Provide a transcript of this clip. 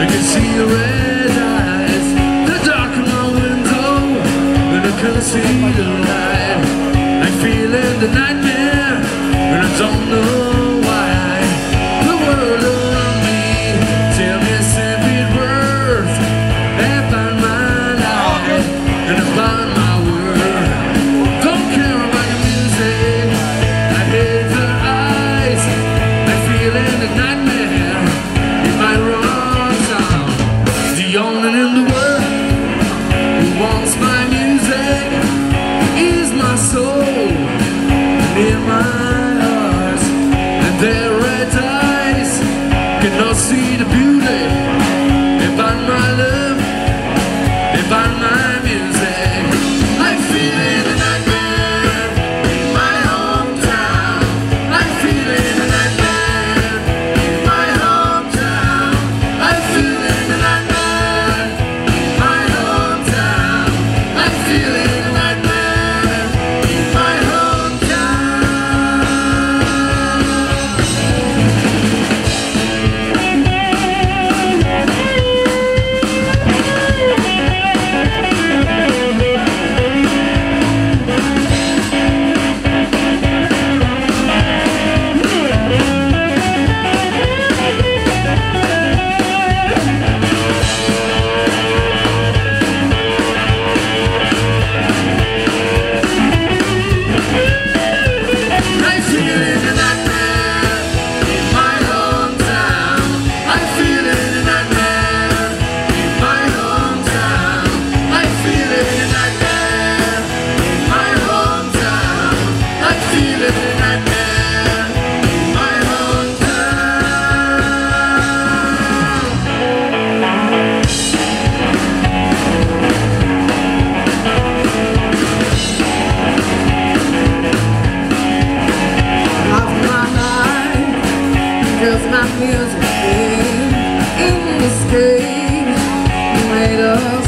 I can see your red eyes The dark window And I can see the light. I feel the night. my music in the game made of.